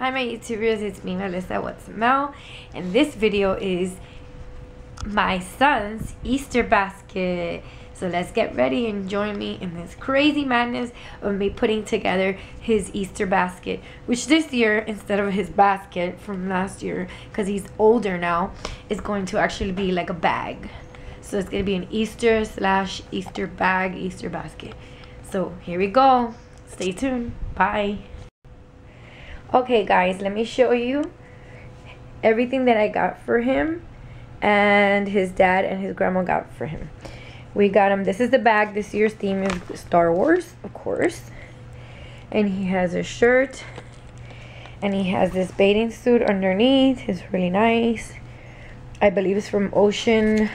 Hi my YouTubers, it's me Melissa What's Mel and this video is my son's Easter basket. So let's get ready and join me in this crazy madness of me putting together his Easter basket. Which this year, instead of his basket from last year, because he's older now, is going to actually be like a bag. So it's going to be an Easter slash Easter bag, Easter basket. So here we go. Stay tuned. Bye. Okay guys, let me show you everything that I got for him and his dad and his grandma got for him. We got him, this is the bag, this year's theme is Star Wars, of course. And he has a shirt and he has this bathing suit underneath, it's really nice. I believe it's from Ocean,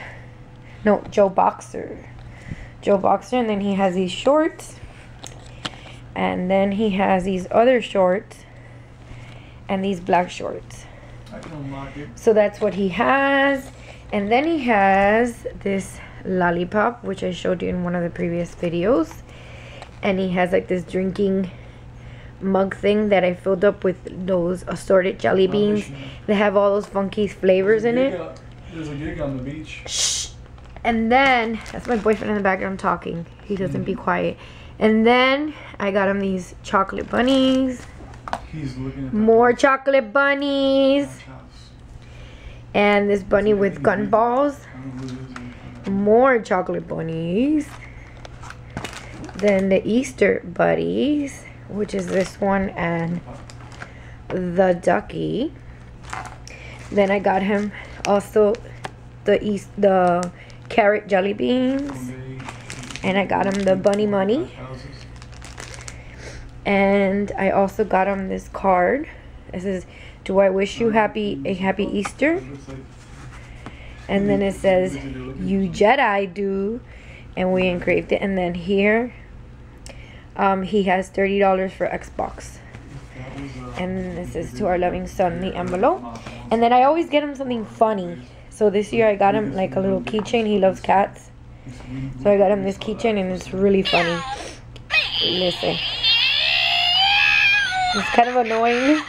no, Joe Boxer. Joe Boxer and then he has these shorts. And then he has these other shorts and these black shorts. So that's what he has. And then he has this lollipop, which I showed you in one of the previous videos. And he has like this drinking mug thing that I filled up with those assorted jelly beans. They have all those funky flavors in it. There's a gig on the beach. Shh. And then, that's my boyfriend in the background talking. He doesn't be mm. quiet. And then I got him these chocolate bunnies. He's looking at More chocolate bunnies. And this bunny with gun balls. More chocolate bunnies. Then the Easter buddies, which is this one and the ducky. Then I got him also the east the carrot jelly beans. And I got him the bunny money. And I also got him this card. It says, "Do I wish you happy a happy Easter?" And then it says, "You Jedi do," and we engraved it. And then here, um, he has thirty dollars for Xbox. And this is to our loving son, the envelope. And then I always get him something funny. So this year I got him like a little keychain. He loves cats. So I got him this keychain and it's really funny. Listen. It's kind of annoying.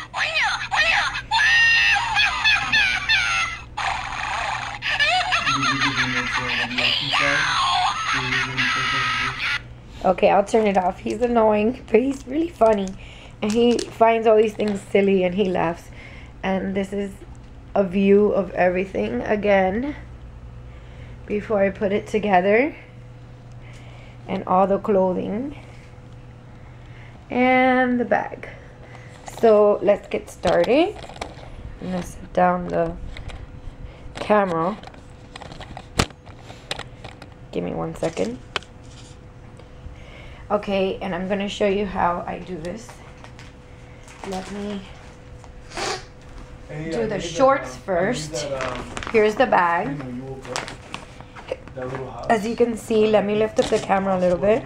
Okay, I'll turn it off. He's annoying, but he's really funny. And he finds all these things silly and he laughs. And this is a view of everything again before I put it together. And all the clothing. And the bag. So let's get started. I'm gonna set down the camera. Give me one second. Okay, and I'm gonna show you how I do this. Let me Hey, do I the shorts that, um, first. That, um, Here's the bag. when you woke up. That little house. As you can see, let me lift up the camera a little bit.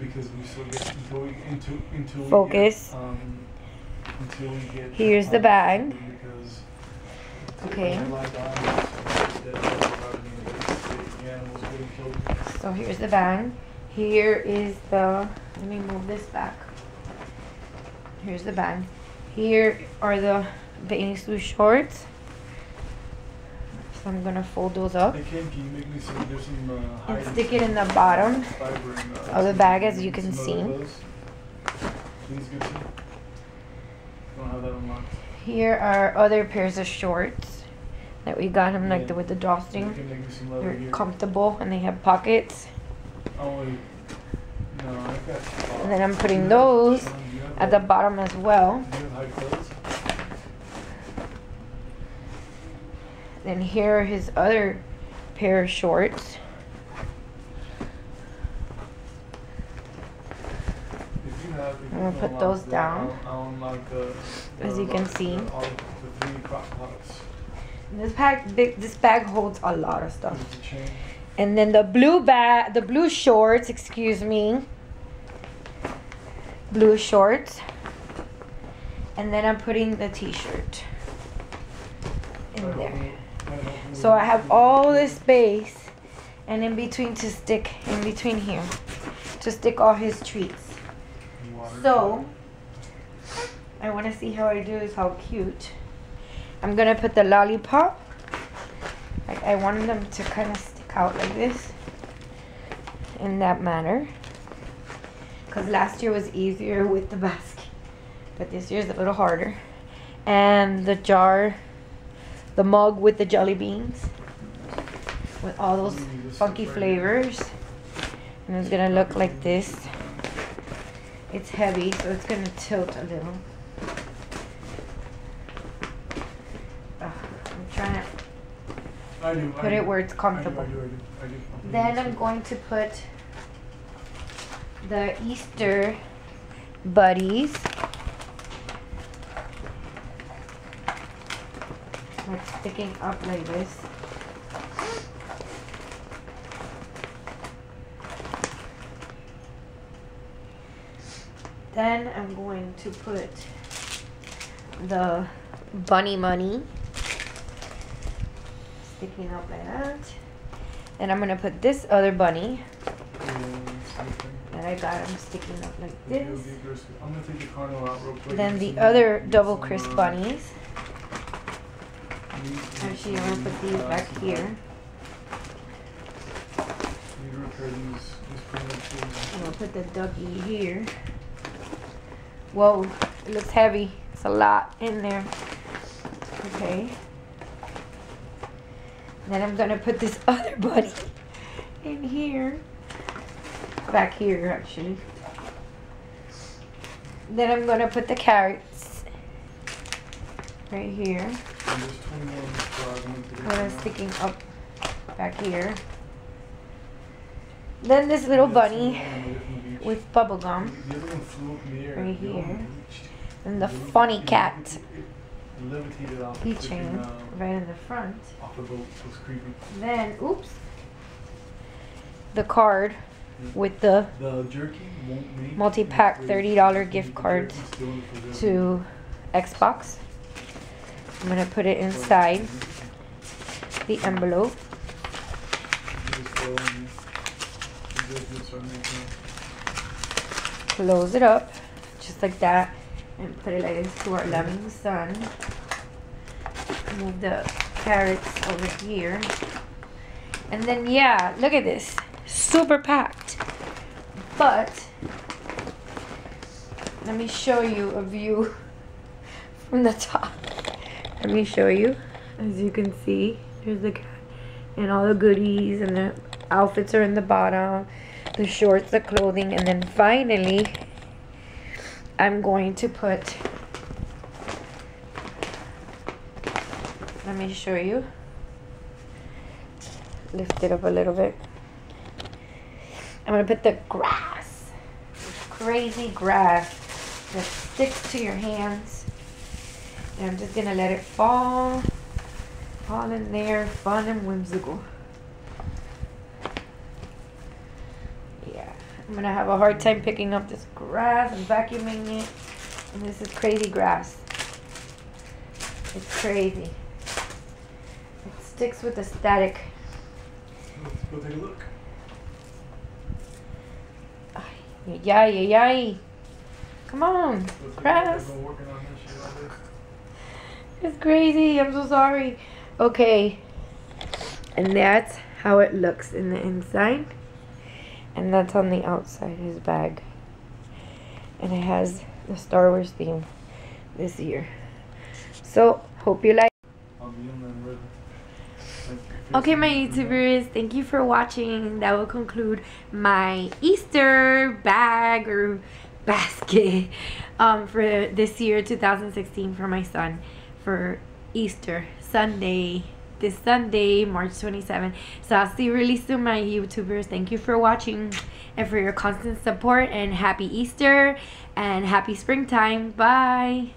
Everybody should probably log off in there because we still get until we into until we Focus. Get, um, until we get. Here's the bag. Because Okay. when we log on, it's dead, the animals getting killed. So here's the bag. Here is the, let me move this back. Here's the bag. Here are the bathing suit shorts. So I'm gonna fold those up Hey Kim, can you make me some? Uh, and stick it in the bottom. in, uh, of the bag, as you can see. Please, good to. Don't have that unlocked. Here are other pairs of shorts that we got him like Yeah. the, with the drawstring. can make me some leather They're here. comfortable and they have pockets. Oh. No. And then I'm putting those Sean, do you have at the bottom as well. Do you have high clothes? And then here are his other pair of shorts. I'm gonna put those down. I'll, I'll uh, the. As you can see. All the three crock pots. This bag, big, this bag holds a lot of stuff. There's the chain. And then the blue bag, the blue shorts, excuse me. Blue shorts. And then I'm putting the t-shirt in there. So I have all this space and in between to stick, in between here, to stick all his treats. So, I want to see how I do is how cute. I'm going to put the lollipop. I want them to kind of stick out like this. In that manner. Because last year was easier with the basket. But this year's a little harder. And the jar, the mug with the jelly beans. With all those Mm, funky is right here. flavors. And it's going to look like this. It's heavy, so it's going to tilt a little. Ugh, I'm trying to I do. I put do. it where it's I do, comfortable. I do, I do, I do. Then I'm going to put the Easter buddies. Like sticking up like this. Then I'm going to put the bunny money sticking up like that. And I'm gonna put this other bunny Yeah, same thing. that I got him sticking up like this. I'm gonna take the out real quick. Then the other double crisp uh, bunnies. Actually, I'm gonna put these back here. I'm gonna put the ducky here. Whoa, it looks heavy. It's a lot in there. Okay. Then I'm gonna put this other bunny in here. Back here, actually. Then I'm gonna put the carrots right here. And there's 21 fries. I'm Kind of sticking up back here. Then this little bunny some on a different beach. with bubble gum. The other one flew up in the air. Right The other one here. And the funny cat it- it levitated off the keychain uh, right in the front. off the boat. It was creepy. Then, oops, the card with the The jerky won't make Multi-pack $30 gift card jerky's still in the preserve. to Xbox. I'm gonna put it inside the envelope. Close it up, just like that, and put it like this to our loving son. Move the carrots over here. And then, yeah, look at this. Super packed. But, let me show you a view from the top. Let me show you. As you can see, there's the cat and all the goodies and the outfits are in the bottom. The shorts, the clothing, and then finally, I'm going to put let me show you lift it up a little bit I'm gonna put the grass crazy grass that sticks to your hands and I'm just gonna let it fall fall in there fun and whimsical yeah I'm gonna have a hard time picking up this grass and vacuuming it and this is crazy grass it's crazy it sticks with the static Let's go take a look. Ay, yay, yay. Come on, Go take a look. grass. It's crazy. I'm so sorry. Okay. And that's how it looks in the inside. And that's on the outside, his bag. And it has the Star Wars theme this year. So, hope you like. I'll be in there ready. Like, Okay, my YouTubers, thank you for watching. That will conclude my Easter bag or basket um, for this year, 2016, for my son for Easter Sunday. This Sunday, March 27. So I'll see you really soon, my YouTubers. Thank you for watching and for your constant support. And happy Easter and happy springtime. Bye.